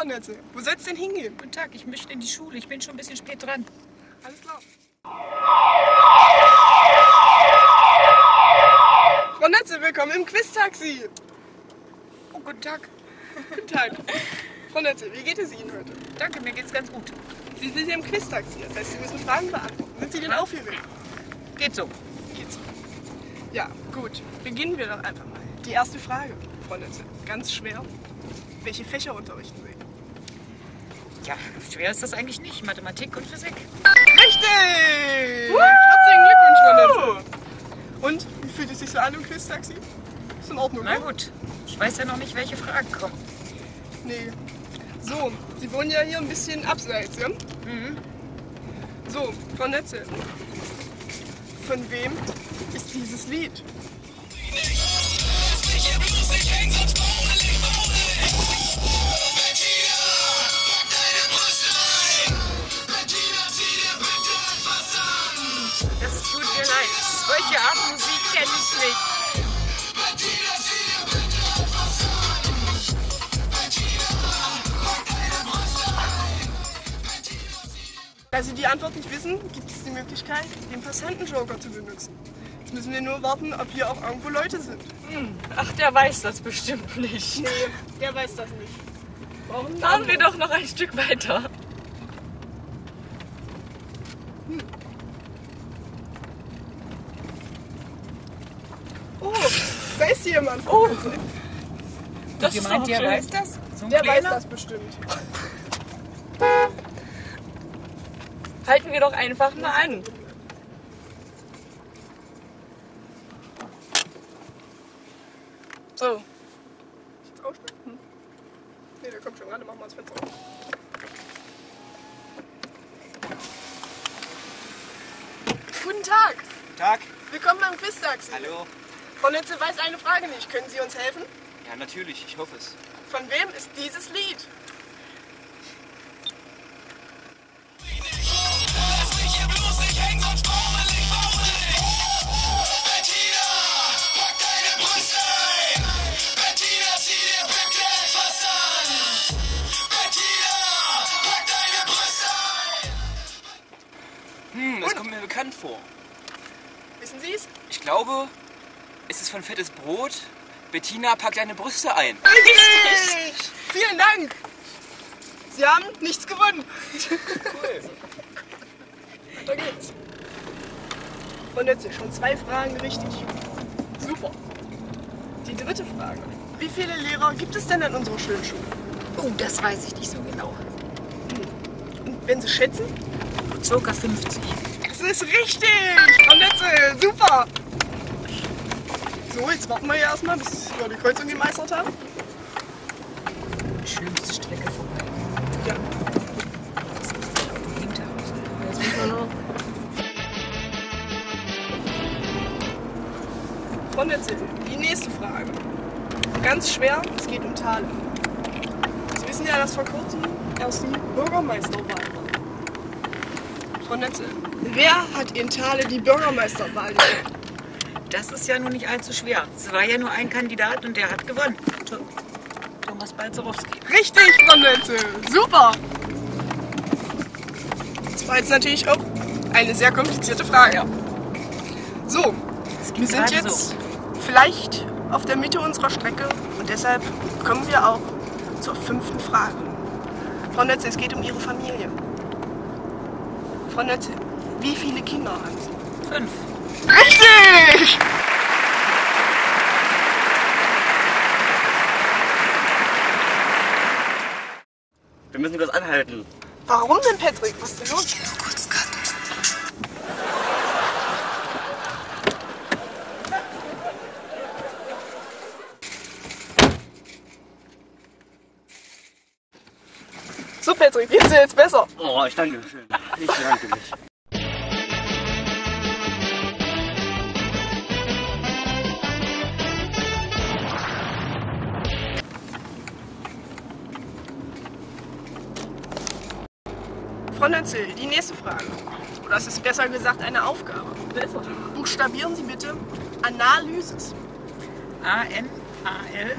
Tag, Frau Netze. Wo soll's denn hingehen? Guten Tag, ich möchte in die Schule. Ich bin schon ein bisschen spät dran. Alles klar. Frau Netze, willkommen im Quiz-Taxi. Oh, guten Tag. Guten Tag. Frau Netze, wie geht es Ihnen heute? Danke, mir geht's ganz gut. Sie sind hier im Quiz-Taxi, das heißt, Sie müssen Fragen beantworten. Sind Sie denn aufgeregt? Geht so. Geht's. Ja, gut. Beginnen wir doch einfach mal. Die erste Frage, Frau Netze. Ganz schwer. Welche Fächer unterrichten Sie? Ja, schwer ist das eigentlich nicht. Mathematik und Physik. Richtig! Herzlichen Glückwunsch, Netze. Und, wie fühlt es sich so an im Quiz-Taxi? Ist in Ordnung, Na ne? gut. Ich weiß ja noch nicht, welche Fragen kommen. Nee. So, Sie wohnen ja hier ein bisschen abseits, ja? Mhm. So, Frau Netze. Von wem ist dieses Lied? Das tut mir leid. Solche Art Musik kenne ich nicht. Da Sie die Antwort nicht wissen, gibt es die Möglichkeit, den Passantenjoker zu benutzen. Jetzt müssen wir nur warten, ob hier auch irgendwo Leute sind. Ach, der weiß das bestimmt nicht. Nee, der weiß das nicht. Brauchen Fahren wir doch noch ein Stück weiter. Oh, da ist jemand. Oh, das Ihr ist meint, doch der schön. weiß das? So Der weiß Kleiner? das bestimmt. Halten wir doch einfach mal an. So. Jetzt? Hm. Nee, der kommt schon gerade. Machen wir das Fenster auf. Guten Tag. Tag. Willkommen beim Quiz-Taxi. Hallo. Frau Netze weiß eine Frage nicht. Können Sie uns helfen? Ja, natürlich. Ich hoffe es. Von wem ist dieses Lied? Von Fettes Brot. Bettina packt deine Brüste ein. Richtig! Vielen Dank! Sie haben nichts gewonnen. Cool. Da geht's. Und jetzt schon zwei Fragen richtig. Super. Die dritte Frage. Wie viele Lehrer gibt es denn an unserer schönen Schule? Oh, das weiß ich nicht so genau. Und wenn Sie schätzen? Circa 50. Das ist richtig! Frau Netze, super! So, jetzt warten wir ja erstmal, bis wir die Kreuzung gemeistert haben. Die schlimmste Strecke vorbei. Ja. Das ist das Auto hinter uns. Jetzt müssen wir noch. Frau Netze, die nächste Frage. Ganz schwer, es geht um Thale. Sie wissen ja, dass vor kurzem erst die Bürgermeisterwahl war. Frau Netze, wer hat in Thale die Bürgermeisterwahl gewonnen? Das ist ja nun nicht allzu schwer. Es war ja nur ein Kandidat und der hat gewonnen. Tho- Thomas Balzerowski. Richtig, Frau Netze, super! Das war jetzt natürlich auch eine sehr komplizierte Frage. So, Das wir sind jetzt vielleicht auf der Mitte unserer Strecke und deshalb kommen wir auch zur fünften Frage. Frau Netze, es geht um Ihre Familie. Frau Netze, wie viele Kinder haben Sie? so. Fünf. Richtig! Wir müssen kurz anhalten. Warum denn, Patrick? Was ist denn los? So, Patrick, geht's dir jetzt besser? Oh, ich danke schön. Ich bedanke mich. Frau Nötzel, die nächste Frage. Oder es ist besser gesagt eine Aufgabe. Besser. Buchstabieren Sie bitte Analysis. A-N-A-L.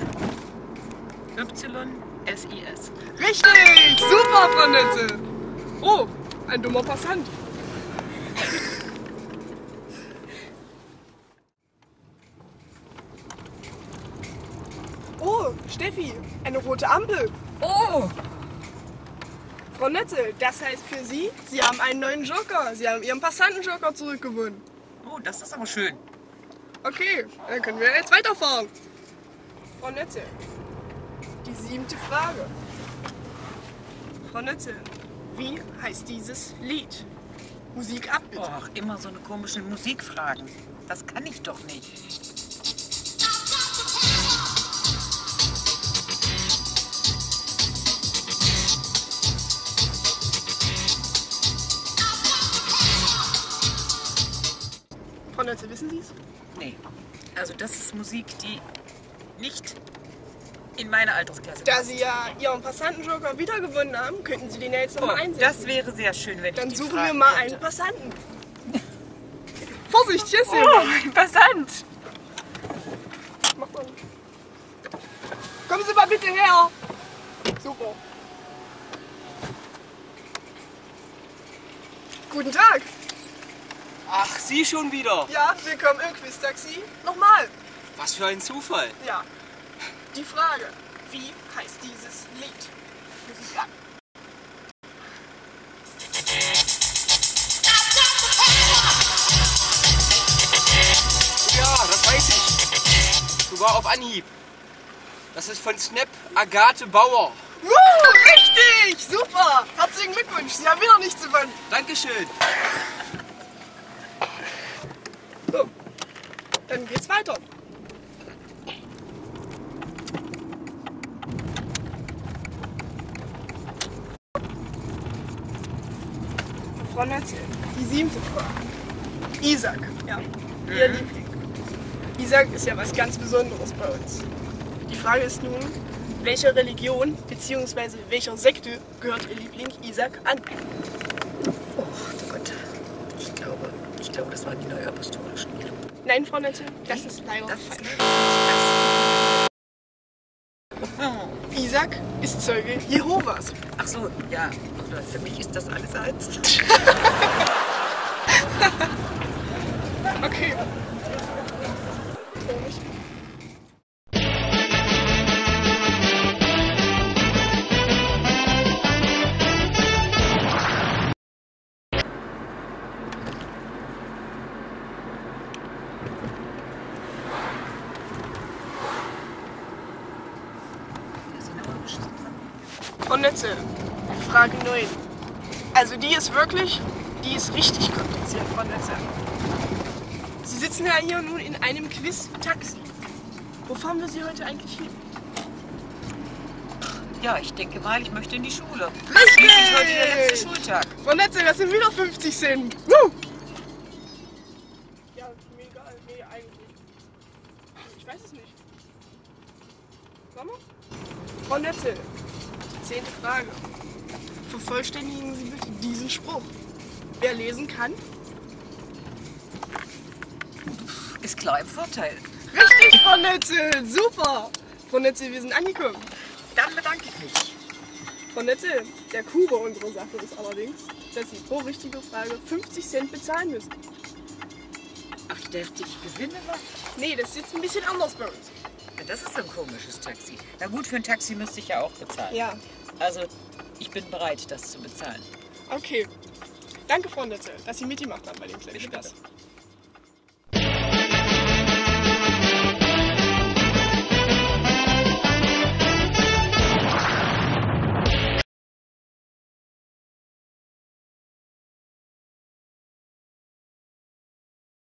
Y-S-I-S. Richtig! Super, Frau Netze! Oh, ein dummer Passant. Oh, Steffi, eine rote Ampel. Oh! Frau Netze, das heißt für Sie, Sie haben einen neuen Joker. Sie haben Ihren Passantenjoker zurückgewonnen. Oh, das ist aber schön. Okay, dann können wir jetzt weiterfahren. Frau Netze, die siebte Frage. Frau Netze, wie heißt dieses Lied? Musik ab. Och, immer so eine komische Musikfragen. Das kann ich doch nicht. Netze, wissen Sie es? Nee. Also das ist Musik, die nicht in meine Altersklasse Da passt. Sie ja Ihren Passantenjoker wiedergewonnen haben, könnten Sie den ja jetzt nochmal Oh, einsetzen. das wäre sehr schön, wenn Dann ich die suchen wir mal könnte. einen Passanten. Vorsicht, ist Oh, ein Passant. Mach mal. Kommen Sie mal bitte her. Super. Guten Tag. Ach, Sie schon wieder. Ja, willkommen im Quiz-Taxi. Nochmal. Was für ein Zufall. Ja. Die Frage, wie heißt dieses Lied? Musik ab. Ja, das weiß ich. Sogar auf Anhieb. Das ist von Snap Agathe Bauer. Woo, richtig, super. Herzlichen Glückwunsch, Sie haben wieder nichts gewonnen. Dankeschön. So, dann geht's weiter. Frau Netze, die siebte Frage. Isaac, ja, Ihr Liebling. Isaac ist ja was ganz Besonderes bei uns. Die Frage ist nun, welcher Religion bzw. welcher Sekte gehört Ihr Liebling Isaac an? Oh Gott. Ich glaube, ich glaube, das waren die neuapostolischen. Nein, Frau Netze, das ist leider Das ist falsch. das. Oh. Isaac ist Zeuge Jehovas. Ach so, ja. Für mich ist das alles eins. Okay. Das Netze, Frage 9. Also die ist wirklich, die ist richtig kompliziert, Frau Netze. Sie sitzen ja hier nun in einem Quiz-Taxi. Wo fahren wir Sie heute eigentlich hin? Ja, ich denke mal, ich möchte in die Schule. Richtig! Schließlich heute der letzte Schultag. Frau Netze, das sind wieder 50 Cent. Woo! Ja, mir egal. Nee, eigentlich. Ich weiß es nicht. Wir? Frau Netze, zehnte Frage. Vervollständigen Sie bitte diesen Spruch. Wer lesen kann? Ist klar im Vorteil. Richtig, Frau Netze. Super. Frau Netze, wir sind angekommen. Dann bedanke ich mich. Frau Netze, der bei unserer Sache ist allerdings, dass Sie pro richtige Frage 50 Cent bezahlen müssen. Ach, ich dachte, ich gewinne was. Nee, das ist jetzt ein bisschen anders bei uns. Das ist ein komisches Taxi. Na gut, für ein Taxi müsste ich ja auch bezahlen. Ja, Also, ich bin bereit, das zu bezahlen. okay. Danke, Frau Netze, dass Sie mitgemacht haben bei dem kleinen Spaß.